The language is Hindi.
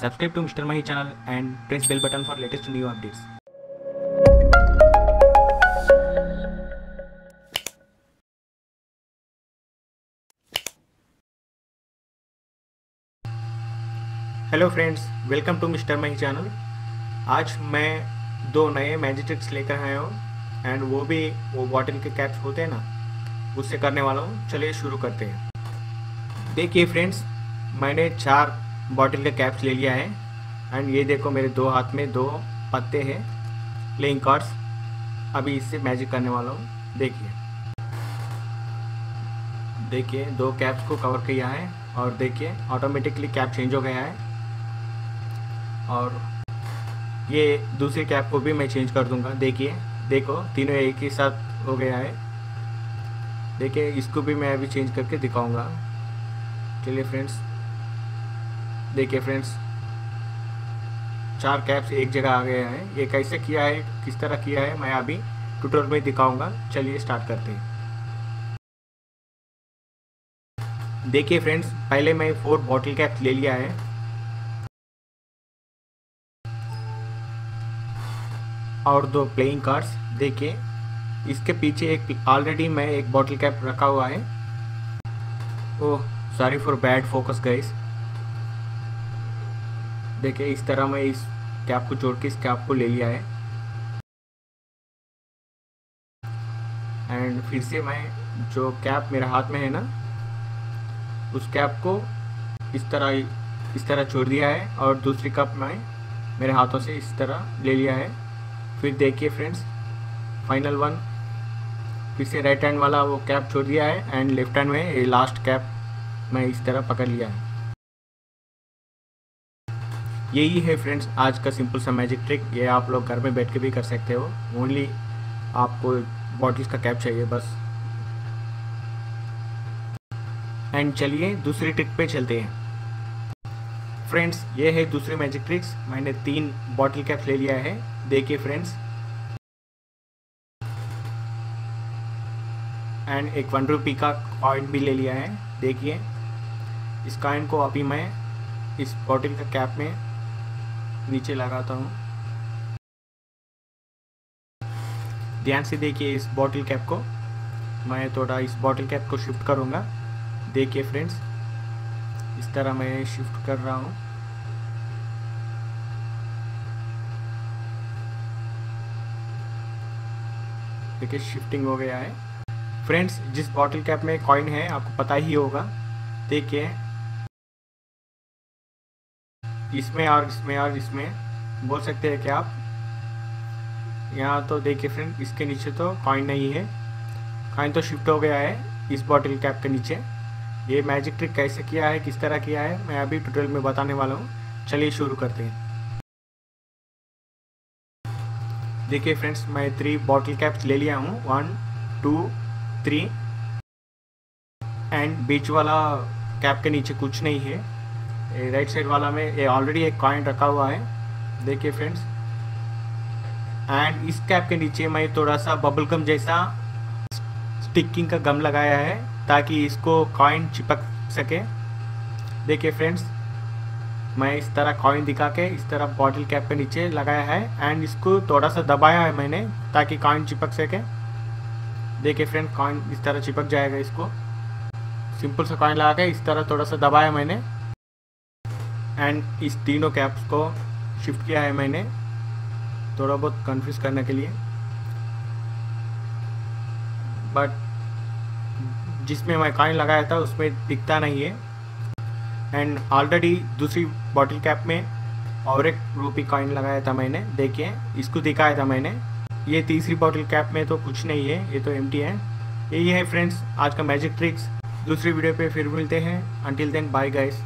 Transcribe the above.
Subscribe to Mr. Mahi channel and press bell button for latest new updates. Hello friends welcome to mister Mahi channel आज मैं दो नए मैजिक ट्रिक्स लेकर आया हूँ एंड वो भी, वो बॉटल के कैप्स होते हैं ना, उससे करने वाला हूँ चलिए शुरू करते हैं देखिए फ्रेंड्स मैंने चार बॉटल के कैप्स ले लिया है। एंड ये देखो मेरे दो हाथ में दो पत्ते हैं प्लेइंग कार्ड्स अभी इससे मैजिक करने वाला हूँ। देखिए। देखिए, दो कैप्स को कवर किया है और देखिए ऑटोमेटिकली कैप चेंज हो गया है। और ये दूसरे कैप को भी मैं चेंज कर दूँगा। देखिए, देखो, तीनों एक ही साथ हो गया है। देखिए, इसको भी मैं अभी चेंज करके दिखाऊँगा। चलिए फ्रेंड्स देखिए फ्रेंड्स चार कैप्स एक जगह आ गया है। ये कैसे किया है, किस तरह किया है, मैं अभी ट्यूटोरियल में दिखाऊँगा। चलिए स्टार्ट करते हैं। देखिए फ्रेंड्स पहले मैं फोर बॉटल कैप्स ले लिया है। और दो प्लेइंग कार्ड्स देखिए। इसके पीछे एक ऑलरेडी मैं एक बॉटल कैप रखा हुआ है। ओह sorry for bad focus guys देखिए, इस तरह मैं इस कैप को जोड़ के इस कैप को ले लिया है। एंड फिर से मैं जो कैप मेरे हाथ में है ना, उस कैप को इस तरह इस तरह छोड़ दिया है और दूसरी कप मैं मेरे हाथों से इस तरह ले लिया है। फिर देखिए फ्रेंड्स फाइनल वन फिर से राइट हैंड वाला वो कैप छोड़ दिया है एंड लेफ़्ट हैंड में ये लास्ट कैप मैं इस तरह पकड़ लिया है। यही है फ्रेंड्स आज का सिंपल सा मैजिक ट्रिक ये आप लोग घर में बैठ के भी कर सकते हो. ओनली आपको बॉटल्स का कैप चाहिए बस. एंड चलिए दूसरी ट्रिक पे चलते हैं. फ्रेंड्स ये है दूसरी मैजिक ट्रिक्स मैंने तीन बॉटल कैप ले लिया है. देखिए फ्रेंड्स एंड एक वन रुपी का कॉइन भी ले लिया है. देखिए. इस कॉइन को अभी मैं इस बॉटल का कैप में नीचे लगाता हूँ। ध्यान से देखिए इस बॉटल कैप को। मैं थोड़ा इस बॉटल कैप को शिफ्ट करूँगा। देखिए फ्रेंड्स इस तरह मैं शिफ्ट कर रहा हूँ। देखिए शिफ्टिंग हो गया है। फ्रेंड्स जिस बॉटल कैप में कॉइन है, आपको पता ही होगा। देखिए इसमें और इसमें और इसमें। बोल सकते हैं क्या आप? यहाँ तो देखिए फ्रेंड इसके नीचे तो कॉइन नहीं है। कॉइन तो शिफ्ट हो गया है इस बॉटल कैप के नीचे। ये मैजिक ट्रिक कैसे किया है, किस तरह किया है, मैं अभी ट्यूटोरियल में बताने वाला हूँ। चलिए शुरू करते हैं। देखिए फ्रेंड्स मैं थ्री बॉटल कैप्स ले लिया हूँ। वन टू थ्री एंड बीच वाला कैप के नीचे कुछ नहीं है। राइट साइड वाला में ये ऑलरेडी एक कॉइन रखा हुआ है। देखिए फ्रेंड्स एंड इस कैप के नीचे मैं थोड़ा सा बबल गम जैसा स्टिकिंग का गम लगाया है, ताकि इसको कॉइन चिपक सके। देखिए फ्रेंड्स मैं इस तरह कॉइन दिखा के इस तरह बॉटल कैप के नीचे लगाया है। एंड इसको थोड़ा सा दबाया है मैंने, ताकि कॉइन चिपक सके। देखिए फ्रेंड कॉइन इस तरह चिपक जाएगा इसको। सिंपल सा कॉइन लगा के इस तरह थोड़ा सा दबाया मैंने। एंड इस तीनों कैप्स को शिफ्ट किया है मैंने थोड़ा बहुत कंफ्यूज करने के लिए। बट जिसमें मैं कॉइन लगाया था, उसमें दिखता नहीं है। एंड ऑलरेडी दूसरी बॉटल कैप में और एक रूपी कॉइन लगाया था मैंने। देखिए, इसको दिखाया था मैंने। ये तीसरी बॉटल कैप में तो कुछ नहीं है, ये तो एम है। यही है फ्रेंड्स आज का मैजिक ट्रिक्स दूसरी वीडियो पे फिर मिलते हैं। Until then bye guys